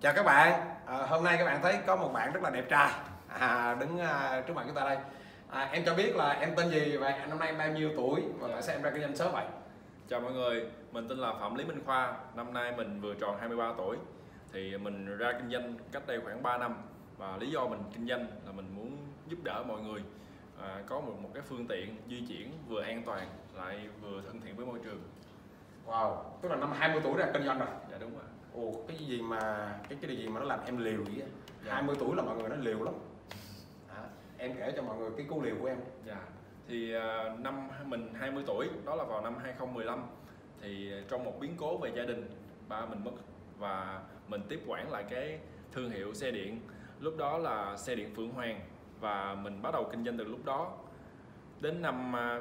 Chào các bạn, à, hôm nay các bạn thấy có một bạn rất là đẹp trai. À, đứng à, trước mặt chúng ta đây. À, Em cho biết là em tên gì và năm nay em bao nhiêu tuổi và tại sao em ra kinh doanh sớm vậy? Chào mọi người, mình tên là Phạm Lý Minh Khoa. Năm nay mình vừa tròn 23 tuổi. Thì mình ra kinh doanh cách đây khoảng 3 năm Và lý do mình kinh doanh là mình muốn giúp đỡ mọi người. À, Có một, một cái phương tiện di chuyển vừa an toàn lại vừa thân thiện với môi trường. Wow, tức là năm 20 tuổi ra kinh doanh rồi. Dạ đúng rồi Ồ, cái gì mà, cái cái gì mà nó làm em liều vậy? Dạ. 20 tuổi là mọi người nó liều lắm. À, Em kể cho mọi người cái cú liều của em. Dạ. Thì à, năm mình 20 tuổi, đó là vào năm 2015 Thì trong một biến cố về gia đình Ba mình mất và mình tiếp quản lại cái thương hiệu xe điện. Lúc đó là xe điện Phượng Hoàng Và mình bắt đầu kinh doanh từ lúc đó. Đến năm à,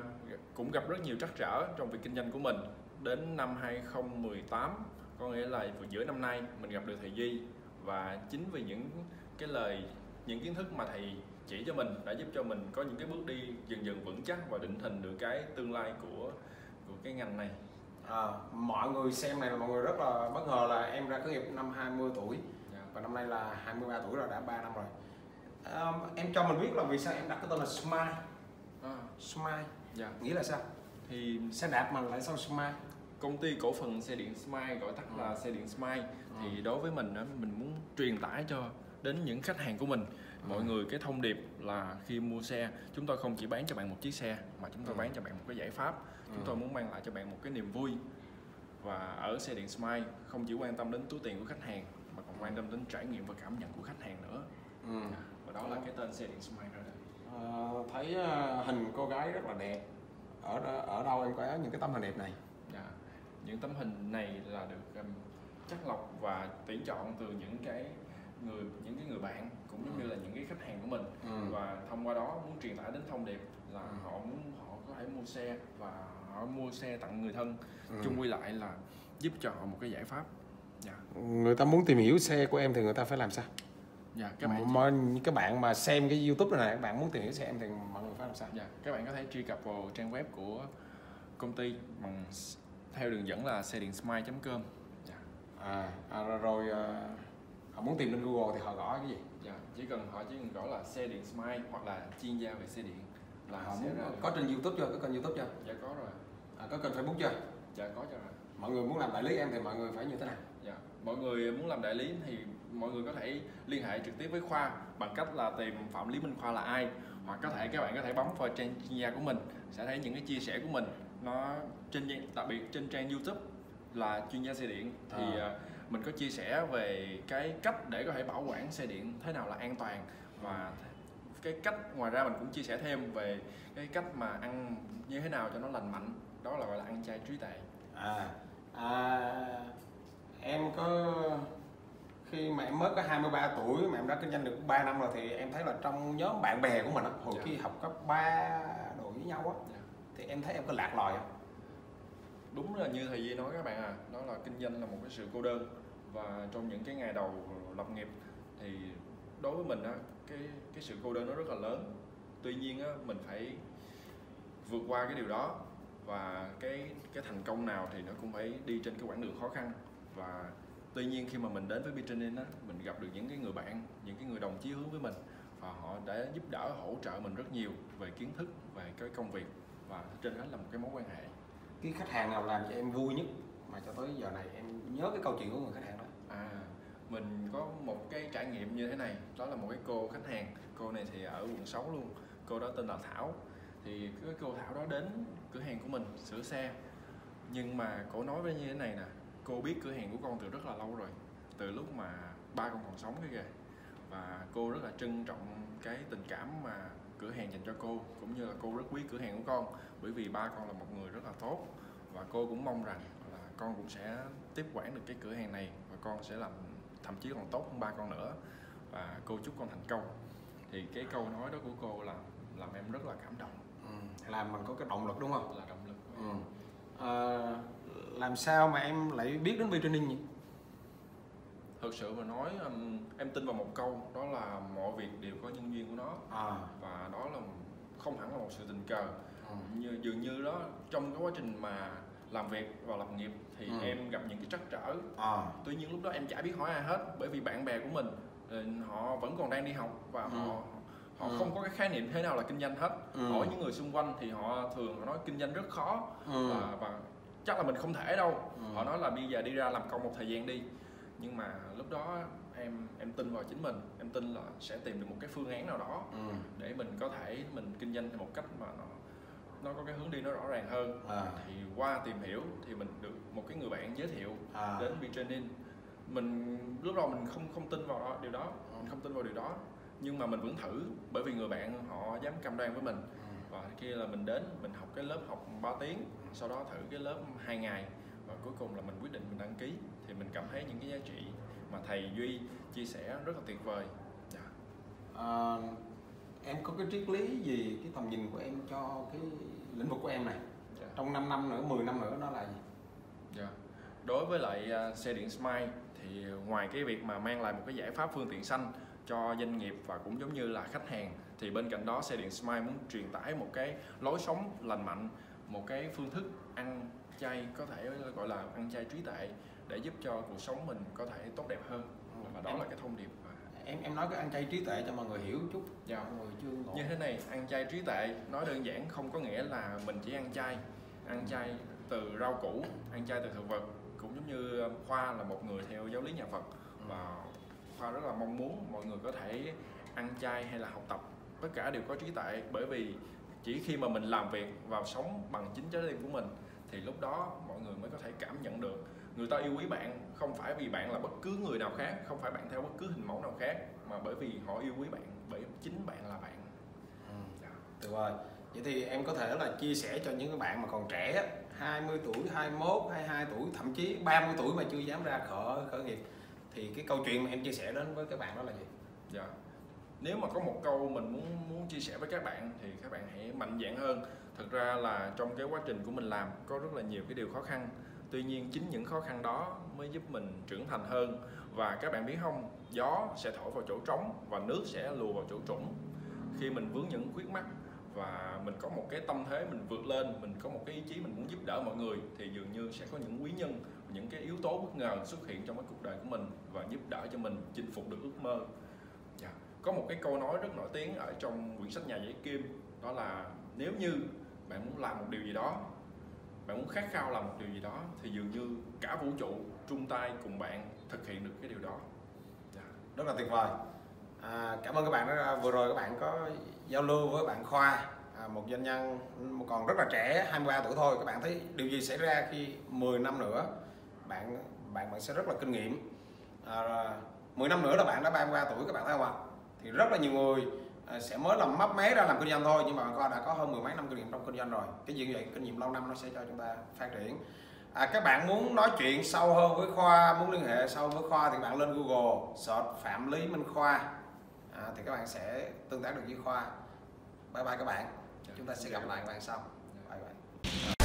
cũng gặp rất nhiều trắc trở trong việc kinh doanh của mình. Đến năm 2018 có nghĩa là giữa năm nay mình gặp được thầy Duy và chính vì những cái lời những kiến thức mà thầy chỉ cho mình đã giúp cho mình có những cái bước đi dần dần vững chắc và định hình được cái tương lai của của cái ngành này à, Mọi người xem này là mọi người rất là bất ngờ là em ra khởi nghiệp năm 20 tuổi Dạ. Và năm nay là 23 tuổi rồi, đã 3 năm rồi à, Em cho mình biết là vì sao em đặt cái tên là Smile À, Smile, dạ. nghĩa là sao? thì Xe đạp mà lại sao Smile? Công ty cổ phần xe điện Smile gọi tắt là xe điện Smile. Thì đối với mình mình muốn truyền tải cho đến những khách hàng của mình. Mọi người cái thông điệp là khi mua xe chúng tôi không chỉ bán cho bạn một chiếc xe mà chúng tôi bán cho bạn một cái giải pháp. Chúng tôi muốn mang lại cho bạn một cái niềm vui. Và ở xe điện Smile không chỉ quan tâm đến túi tiền của khách hàng mà còn quan tâm đến trải nghiệm và cảm nhận của khách hàng nữa. Ừ. và đó là cái tên xe điện Smile ra đời Ờ, thấy ờ, hình cô gái rất là đẹp. Ở ở đâu em có những cái tấm hình đẹp này. Những tấm hình này là được um, chắc lọc và tuyển chọn từ những cái người những cái người bạn cũng giống như là những cái khách hàng của mình ừ. và thông qua đó muốn truyền tải đến thông điệp là Ừ. họ muốn họ có thể mua xe và họ mua xe tặng người thân Ừ. chung quy lại là giúp cho họ một cái giải pháp dạ người ta muốn tìm hiểu xe của em thì người ta phải làm sao dạ các bạn mà, các bạn mà xem cái youtube này các bạn muốn tìm hiểu xe em thì mọi người phải làm sao dạ các bạn có thể truy cập vào trang web của công ty bằng theo đường dẫn là xe điện smile.com dạ. À, à rồi, ờ, họ muốn tìm lên google thì họ gõ cái gì? Dạ, chỉ cần họ chỉ cần gõ là xe điện Smile hoặc là chuyên gia về xe điện là họ muốn ra có trên youtube chưa? Có kênh youtube chưa? Dạ có rồi. à, có kênh facebook chưa? Dạ có cho rồi. mọi người muốn làm đại lý em thì mọi người phải như thế nào? Dạ. Mọi người muốn làm đại lý thì mọi người có thể liên hệ trực tiếp với Khoa bằng cách là tìm Phạm Lý Minh Khoa là ai hoặc có thể các bạn có thể bấm vào trang chuyên gia của mình sẽ thấy những cái chia sẻ của mình. Nó trên đặc biệt trên trang YouTube là chuyên gia xe điện. Thì À. à, mình có chia sẻ về cái cách để có thể bảo quản xe điện thế nào là an toàn. Và cái cách ngoài ra mình cũng chia sẻ thêm về cái cách mà ăn như thế nào cho nó lành mạnh. Đó là gọi là ăn chay trí tuệ. À, à em có khi mà em mới có 23 tuổi mà em đã kinh doanh được 3 năm rồi thì em thấy là trong nhóm bạn bè của mình á, hồi Dạ. khi học cấp 3 đội với nhau á Dạ. thì em thấy em có lạc lòi không? đúng là như thầy Duy nói các bạn à đó là kinh doanh là một cái sự cô đơn và trong những cái ngày đầu lập nghiệp thì đối với mình á cái cái sự cô đơn nó rất là lớn tuy nhiên á mình phải vượt qua cái điều đó và cái cái thành công nào thì nó cũng phải đi trên cái quãng đường khó khăn và tuy nhiên khi mà mình đến với Bitrinin á mình gặp được những cái người bạn những cái người đồng chí hướng với mình và họ đã giúp đỡ hỗ trợ mình rất nhiều về kiến thức về cái công việc và trên hết là một cái mối quan hệ. Cái khách hàng nào làm cho em vui nhất mà cho tới giờ này em nhớ cái câu chuyện của người khách hàng đó? À, mình có một cái trải nghiệm như thế này Đó là một cái cô khách hàng. Cô này thì ở quận 6 luôn Cô đó tên là Thảo. Thì cái cô Thảo đó đến cửa hàng của mình sửa xe. Nhưng mà cô nói với như thế này nè Cô biết cửa hàng của con từ rất là lâu rồi Từ lúc mà ba con còn sống cái kìa. Và cô rất là trân trọng cái tình cảm mà cửa hàng dành cho cô Cũng như là cô rất quý cửa hàng của con Bởi vì ba con là một người rất là tốt. Và cô cũng mong rằng là con cũng sẽ tiếp quản được cái cửa hàng này và con sẽ làm thậm chí còn tốt hơn ba con nữa. Và cô chúc con thành công. Thì cái câu nói đó của cô là làm em rất là cảm động. Ừ. làm mình có cái động lực đúng không? Là động lực. Ừ. à, làm sao mà em lại biết đến Bitraining nhỉ? Thực sự mà nói um, em tin vào một câu đó là mọi việc đều có nhân duyên của nó. À, và đó là không hẳn là một sự tình cờ. Ừ. như dường như đó trong cái quá trình mà làm việc và lập nghiệp thì Ừ. em gặp những cái trắc trở. À, tuy nhiên lúc đó em chả biết hỏi ai hết bởi vì bạn bè của mình ờ, họ vẫn còn đang đi học và Ừ. họ họ Ừ. không có cái khái niệm thế nào là kinh doanh hết. Ừ, hỏi những người xung quanh thì họ thường họ nói kinh doanh rất khó. Ừ, và, và chắc là mình không thể đâu. Ừ. họ nói là bây giờ đi ra làm công một thời gian đi. Nhưng mà lúc đó em em tin vào chính mình. Em tin là sẽ tìm được một cái phương án nào đó ừ, để mình có thể mình kinh doanh theo một cách mà nó nó có cái hướng đi nó rõ ràng hơn. À, thì qua tìm hiểu thì mình được một cái người bạn giới thiệu à, đến V training. Mình lúc đầu mình không không tin vào đó, điều đó. Mình không tin vào điều đó. Nhưng mà mình vẫn thử bởi vì người bạn họ dám cam đoan với mình. Ừ, và kia là mình đến mình học cái lớp học 3 tiếng sau đó thử cái lớp 2 ngày và cuối cùng là mình quyết định mình đăng ký thì mình cảm thấy những cái giá trị mà thầy Duy chia sẻ rất là tuyệt vời dạ. à, em có cái triết lý gì cái tầm nhìn của em cho cái lĩnh vực của em này Dạ. trong 5 năm nữa 10 năm nữa nó là gì Dạ. Đối với lại à, xe điện Smile thì ngoài cái việc mà mang lại một cái giải pháp phương tiện xanh cho doanh nghiệp và cũng giống như là khách hàng thì bên cạnh đó xe điện Smile muốn truyền tải một cái lối sống lành mạnh, một cái phương thức ăn chay có thể gọi là ăn chay trí tuệ để giúp cho cuộc sống mình có thể tốt đẹp hơn. Và đó em, là cái thông điệp mà em em nói cái ăn chay trí tuệ cho mọi người hiểu chút. Dạ. mọi người chưa ngộ. Như thế này ăn chay trí tuệ nói đơn giản không có nghĩa là mình chỉ ăn chay. Ăn chay từ rau củ ăn chay từ thực vật cũng giống như khoa là một người theo giáo lý nhà phật. Và khoa rất là mong muốn mọi người có thể ăn chay hay là học tập. Tất cả đều có trí tuệ bởi vì chỉ khi mà mình làm việc và sống bằng chính trái tim của mình thì lúc đó mọi người mới có thể cảm nhận được người ta yêu quý bạn không phải vì bạn là bất cứ người nào khác không phải bạn theo bất cứ hình mẫu nào khác mà bởi vì họ yêu quý bạn bởi chính bạn là bạn ừ. Tuyệt vời. Vậy thì em có thể là chia sẻ cho những cái bạn mà còn trẻ á, 20 tuổi, 21, 22 tuổi, thậm chí 30 tuổi mà chưa dám ra khởi khởi nghiệp thì cái câu chuyện mà em chia sẻ đến với các bạn đó là gì? Dạ. Nếu mà có một câu mình muốn muốn chia sẻ với các bạn thì các bạn hãy mạnh dạn hơn. Thực ra là trong cái quá trình của mình làm có rất là nhiều cái điều khó khăn. Tuy nhiên chính những khó khăn đó mới giúp mình trưởng thành hơn và các bạn biết không, gió sẽ thổi vào chỗ trống và nước sẽ lùa vào chỗ trũng. Khi mình vướng những khuyết mắc và mình có một cái tâm thế mình vượt lên, mình có một cái ý chí mình muốn giúp đỡ mọi người thì dường như sẽ có những quý nhân, những cái yếu tố bất ngờ xuất hiện trong cái cuộc đời của mình và giúp đỡ cho mình chinh phục được ước mơ có một cái câu nói rất nổi tiếng ở trong quyển sách Nhà giấy kim đó là nếu như bạn muốn làm một điều gì đó, bạn muốn khát khao làm một điều gì đó thì dường như cả vũ trụ chung tay cùng bạn thực hiện được cái điều đó. Dạ, rất là tuyệt vời. À, cảm ơn các bạn đã, à, vừa rồi các bạn có giao lưu với bạn Khoa à, một doanh nhân còn rất là trẻ 23 tuổi thôi các bạn thấy điều gì xảy ra khi 10 năm nữa bạn bạn bạn sẽ rất là kinh nghiệm à, 10 năm nữa là bạn đã 33 tuổi các bạn thấy không ạ thì rất là nhiều người à, sẽ mới làm mấp mé ra làm kinh doanh thôi nhưng mà bạn Khoa đã có hơn mười mấy năm kinh nghiệm trong kinh doanh rồi cái gì vậy kinh nghiệm lâu năm nó sẽ cho chúng ta phát triển À, các bạn muốn nói chuyện sâu hơn với Khoa, muốn liên hệ sâu với Khoa thì bạn lên Google search Phạm Lý Minh Khoa à, thì các bạn sẽ tương tác được với Khoa. Bye bye các bạn. Chúng ta sẽ gặp lại các bạn sau. Bye bye.